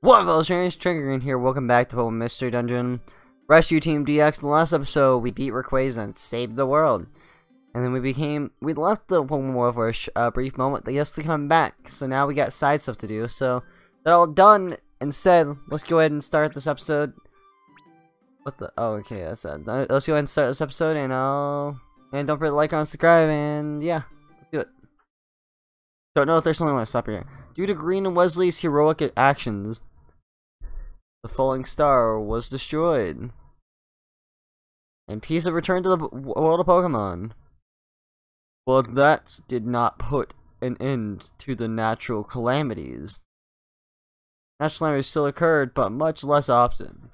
What up, Illustrations? Trigger here. Welcome back to Pokemon Mystery Dungeon. Rescue Team DX. In the last episode, we beat Rayquaza and saved the world. And then we became. We left the Pokemon world for a uh, brief moment. They just to come back. So now we got side stuff to do. So they're all done. Instead, let's go ahead and start this episode. What the? Oh, okay. That's it. Let's go ahead and start this episode. And I'll. And don't forget to like and subscribe. And yeah, let's do it. Don't know if there's something like stop here. Due to Green and Wesley's heroic actions, the falling star was destroyed. And peace have returned to the world of Pokemon. But that did not put an end to the natural calamities. Natural calamities still occurred, but much less often.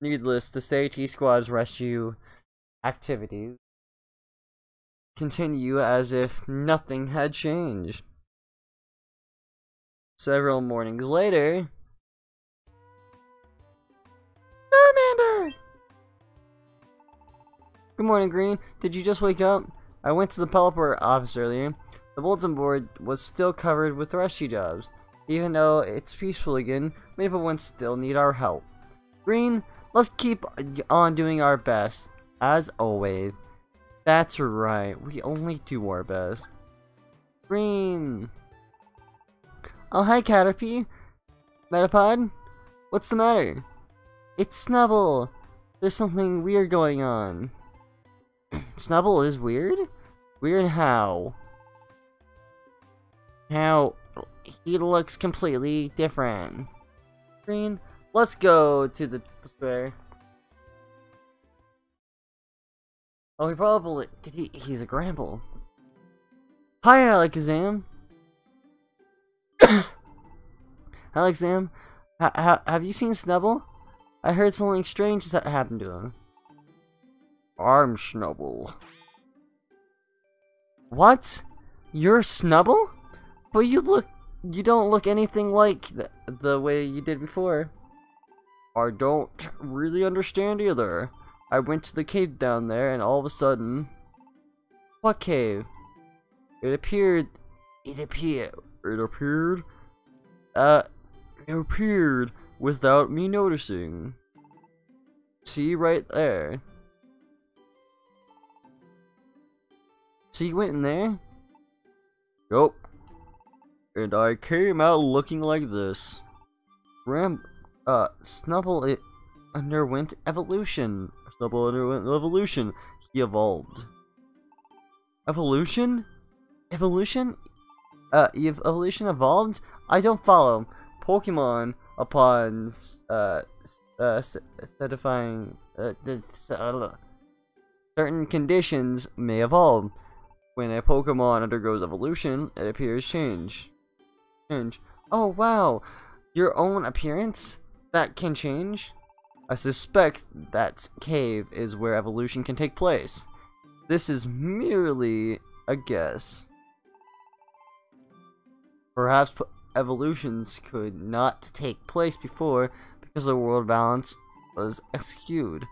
Needless to say, T-Squad's rescue activities continue as if nothing had changed. Several mornings later, Charmander! Good morning, Green. Did you just wake up? I went to the teleport office earlier. The bulletin board was still covered with rescue jobs. Even though it's peaceful again, people still need our help. Green, let's keep on doing our best, as always. That's right, we only do our best. Green! Oh, hi, Caterpie. Metapod? What's the matter? It's Snubbull! There's something weird going on. Snubbull is weird? Weird how? How he looks completely different. Green, let's go to the, square. Oh, he probably did. He he's a Granbull. Hi, Alakazam. Alakazam, ha ha have you seen Snubbull? I heard something strange that happened to him. I'm Snubbull. What? You're Snubbull? But you look, you don't look anything like the, the way you did before. I don't really understand either. I went to the cave down there and all of a sudden... What cave? It appeared... It appeared... It appeared... Uh... It appeared without me noticing. See right there. So you went in there? Yup. And I came out looking like this. Ram... Uh, Snubbull, it underwent evolution. Snubbull underwent evolution. He evolved. Evolution? Evolution? Uh, evolution evolved? I don't follow. Pokemon, upon, uh, uh, certifying, uh, uh, certain conditions may evolve. When a Pokemon undergoes evolution, it appears change. Change. Oh wow! Your own appearance? That can change? I suspect that cave is where evolution can take place. This is merely a guess. Perhaps evolutions could not take place before because the world balance was skewed.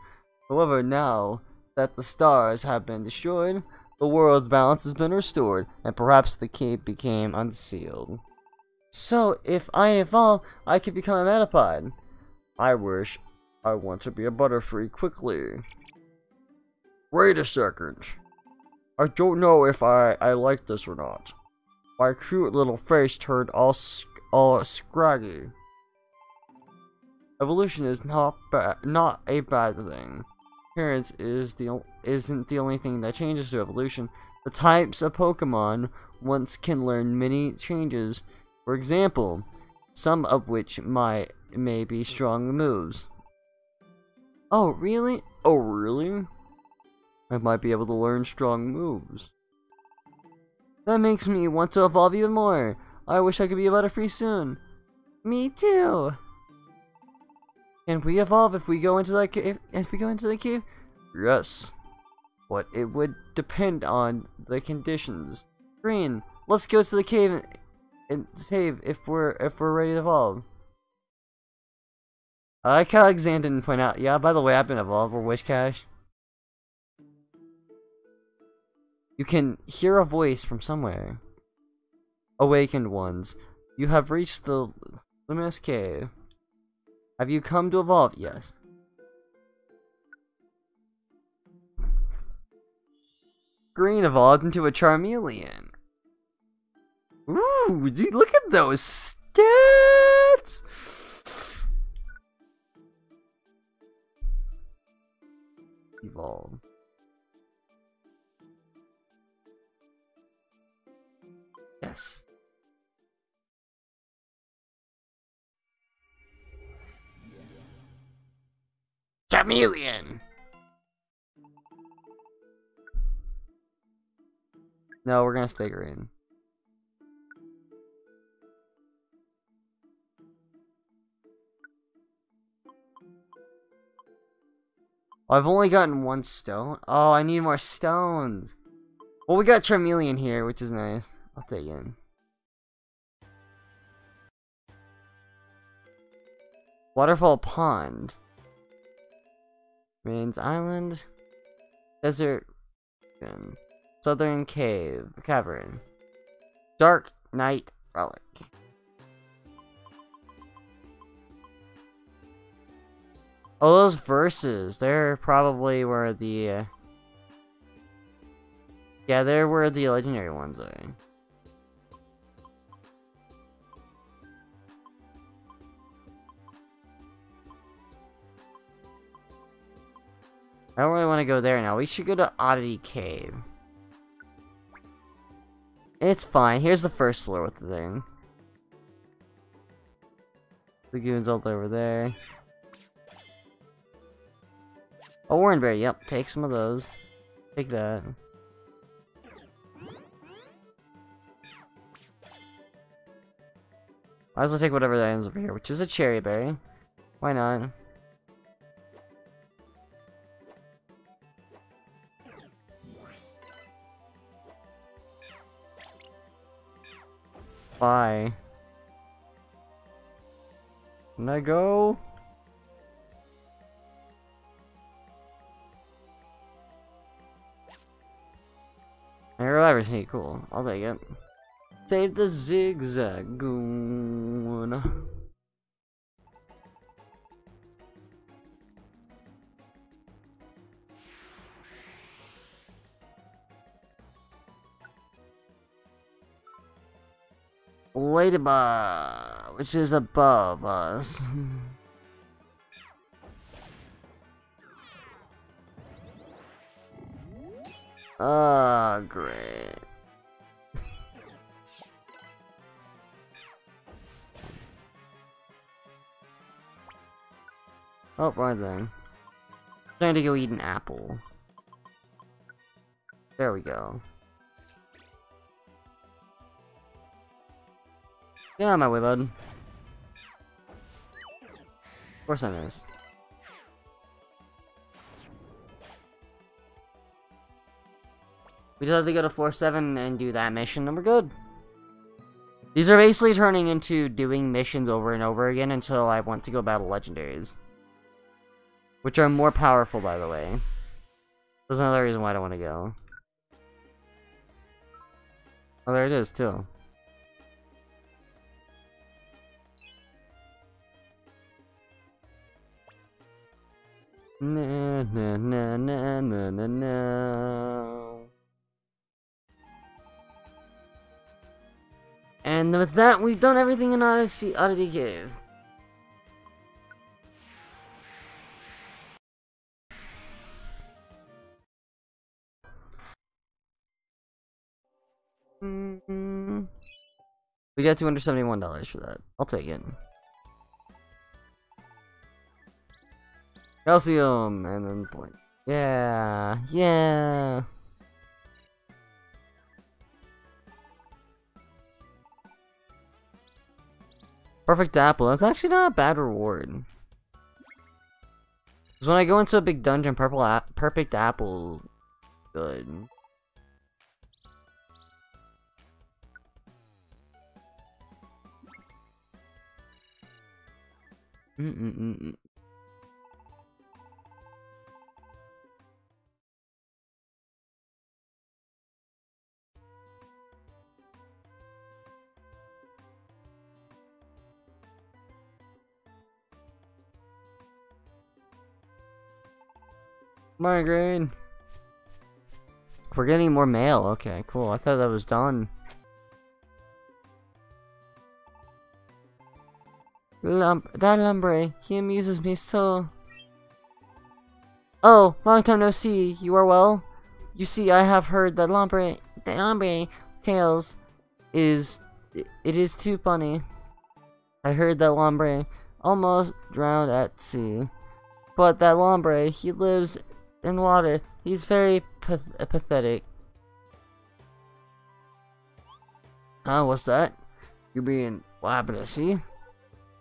However, now that the stars have been destroyed, the world's balance has been restored, and perhaps the cave became unsealed. So, if I evolve, I could become a Metapod. I wish I want to be a Butterfree quickly. Wait a second. I don't know if I, I like this or not. My cute little face turned all, all scraggy. Evolution is not bad, not a bad thing. Appearance is the isn't the only thing that changes to evolution. The types of Pokemon once can learn many changes. For example, some of which might may be strong moves. Oh, really? Oh, really? I might be able to learn strong moves. That makes me want to evolve even more. I wish I could be a Butterfree soon. Me too. Can we evolve if we go into the cave? If we go into the cave? Yes. But it would depend on the conditions. Green, let's go to the cave and, save if we're if we're ready to evolve. I like how Alexander didn't point out. Yeah, by the way, I've been evolved for Whiscash. You can hear a voice from somewhere. Awakened ones, you have reached the Luminous Cave. Have you come to evolve? Yes. Green evolved into a Charmeleon. Ooh, dude, look at those stats! Evolve. Yes. Charmeleon! No, we're gonna stay green. Oh, I've only gotten one stone. Oh, I need more stones. Well, we got Charmeleon here, which is nice. I'll take it. Waterfall Pond. Remains Island. Desert. Southern Cave. Cavern. Dark Night Relic. Oh, those verses. They're probably where the... Uh... Yeah, they're where the legendary ones are. I don't really want to go there now. We should go to Oddity Cave. It's fine. Here's the first floor with the thing. Lagoon's all over there. Oh, Oranberry, yep. Take some of those. Take that. Might as well take whatever that ends over here, which is a Cheri Berry. Why not? Bye. Can I go? Air sneak, cool. I'll take it. Save the zigzagoon. Ladybug, which is above us. Ah, oh, great. oh, right then. Trying to go eat an apple. There we go. Get out of my way, bud. Of course I missed. We just have to go to floor 7 and do that mission, and we're good. These are basically turning into doing missions over and over again until I want to go battle legendaries. Which are more powerful, by the way. There's another reason why I don't want to go. Oh, there it is, too. Na na na na na na na. And with that, we've done everything in Odyssey Oddity Cave. Mm -hmm. We got $271 for that. I'll take it. Calcium, and then point. Yeah, yeah. Perfect apple. That's actually not a bad reward. Because when I go into a big dungeon, purple ap perfect apple, good. Mm -mm -mm Migraine. We're getting more mail. Okay, cool. I thought that was done. Lump that Lombre, he amuses me so. Oh, long time no see. You are well? You see, I have heard that Lombre, the Lombre tales is it is too funny. I heard that Lombre almost drowned at sea, but that Lombre he lives in water. He's very path pathetic. Huh? What's that? You're being what happened to sea?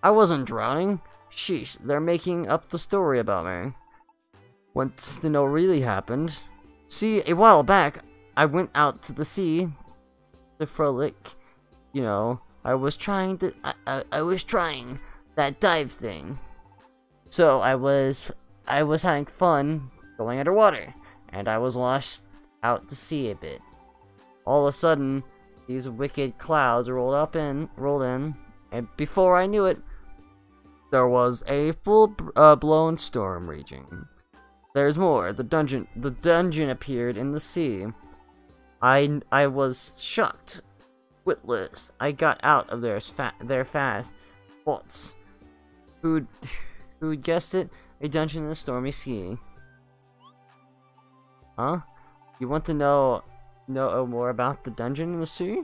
I wasn't drowning. Sheesh, they're making up the story about me. Wants the know really happened. See, a while back, I went out to the sea to frolic. You know, I was trying to, I, I, I was trying that dive thing. So I was, I was having fun going underwater, and I was washed out to sea a bit. All of a sudden, these wicked clouds rolled up in, rolled in, and before I knew it, there was a full-blown uh, storm raging. There's more. The dungeon, the dungeon appeared in the sea. I, I was shocked, witless. I got out of there, fa there fast. What? Who, who guessed it? A dungeon in the stormy sea. Huh? You want to know know more about the dungeon in the sea?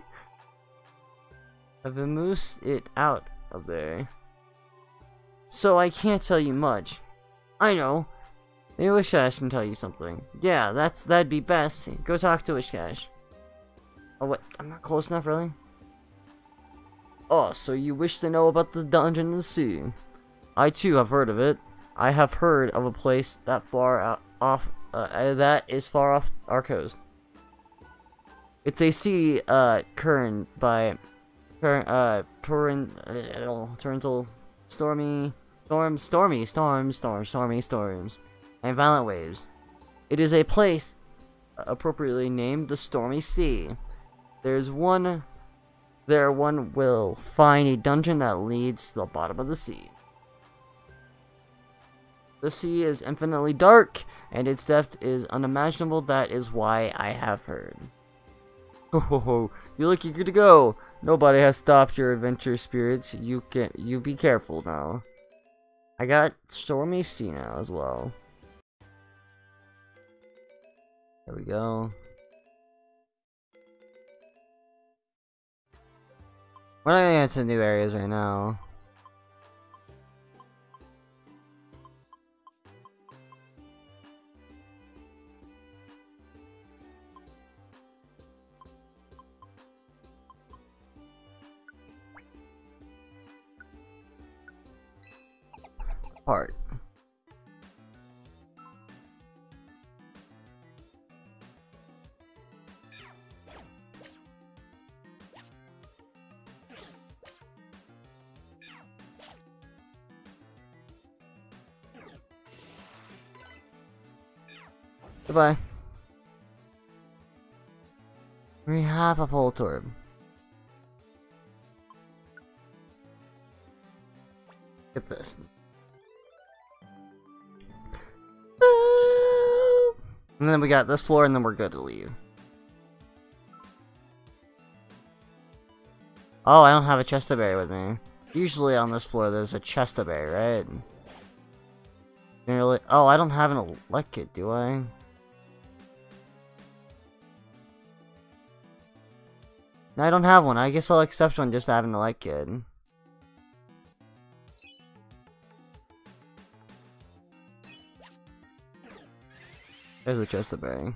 I've moosed it out of there. So I can't tell you much. I know. Maybe Whiscash can tell you something. Yeah, that's that'd be best. Go talk to Whiscash. Oh wait, I'm not close enough, really? Oh, so you wish to know about the dungeon in the sea? I too have heard of it. I have heard of a place that far out off uh, uh that is far off our coast. It's a sea uh current by current uh torrent uh, torrential stormy storms stormy storms storms stormy storms and violent waves. It is a place appropriately named the Stormy Sea. There's one there one will find a dungeon that leads to the bottom of the sea. The sea is infinitely dark, and its depth is unimaginable. That is why I have heard. Ho ho ho! You look eager to go. Nobody has stopped your adventure spirits. You can you be careful now. I got Stormy Sea now as well. There we go. We're not gonna get into new areas right now. Part. Goodbye. We have a full Voltorb. Get this. And then we got this floor, and then we're good to leave. Oh, I don't have a Chesto Berry with me. Usually on this floor, there's a Chesto Berry, right? Really? Oh, I don't have an Elekid, do I? No, I don't have one. I guess I'll accept one just having a Elekid. There's a Chesto Berry.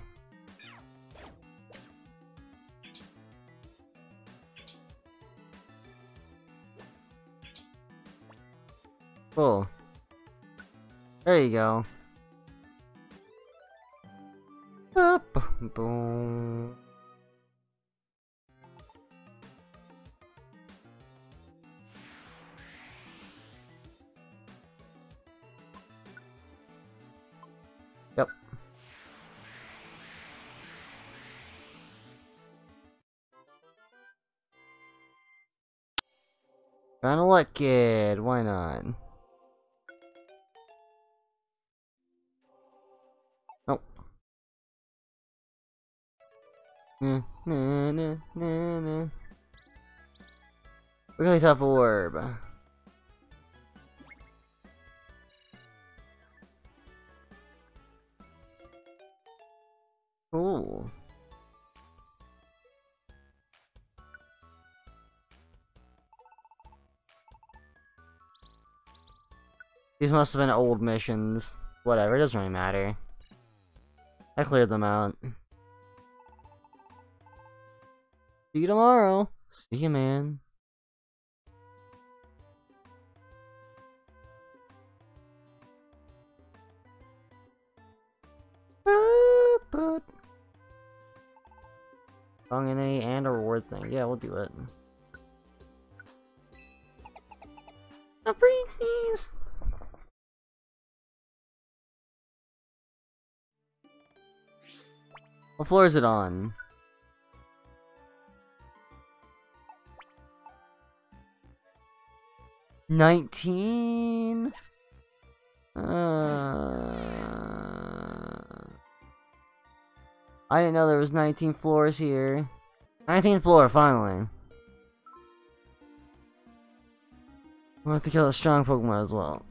Cool. There you go. Up, boom. Battle Luck Kid, why not? Oh. Na, na, na, na, na. Really tough orb. Ooh. These must have been old missions. Whatever, it doesn't really matter. I cleared them out. See you tomorrow. See you, man. Song in a and a reward thing. Yeah, we'll do it. A breathies. What floor is it on? Nineteen. Uh, I didn't know there was 19 floors here. 19th floor, finally. We'll have to kill a strong Pokemon as well.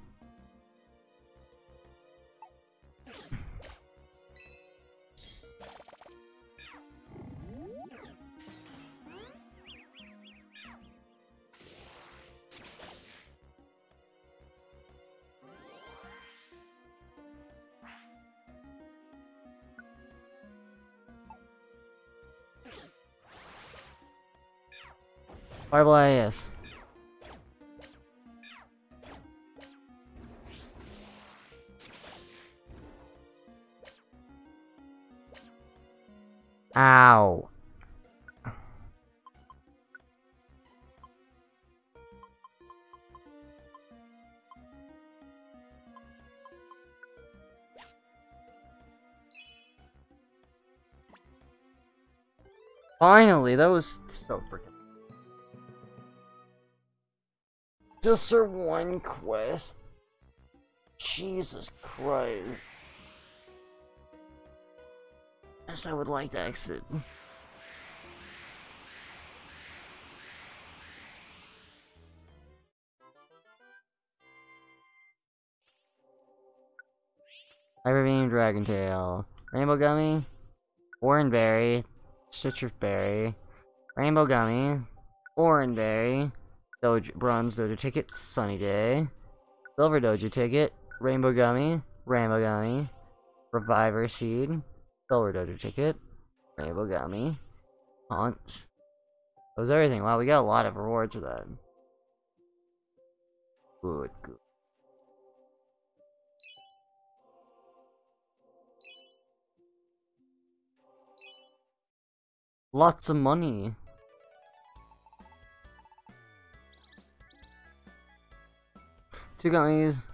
Fireball IS. Ow. Finally, that was so freaking. Just for one quest. Jesus Christ. Yes, I would like to exit. Hyper Beam, Dragon Tail, Rainbow Gummy, Oranberry, Sitrus Berry, Rainbow Gummy, Oranberry, Dojo, Bronze Dojo Ticket, Sunny Day, Silver Dojo Ticket, Rainbow Gummy, Rainbow Gummy, Reviver Seed, Silver Dojo Ticket, Rainbow Gummy, Haunts. That was everything. Wow, we got a lot of rewards for that. Good, good. Lots of money. Two gummies,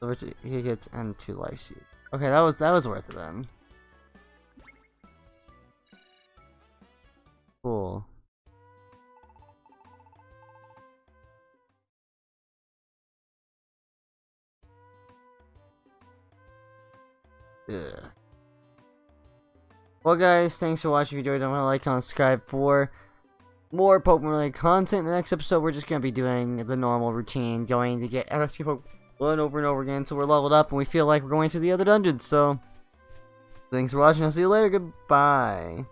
silver tickets, and two life seeds. Okay, that was that was worth it then. Cool. Ugh. Well guys, thanks for watching. If you enjoyed, don't want to like, comment, subscribe for more Pokemon related content. In the next episode, we're just going to be doing the normal routine, going to get LSP Pokemon over and over again so we're leveled up and we feel like we're going to the other dungeons. So, thanks for watching. I'll see you later. Goodbye.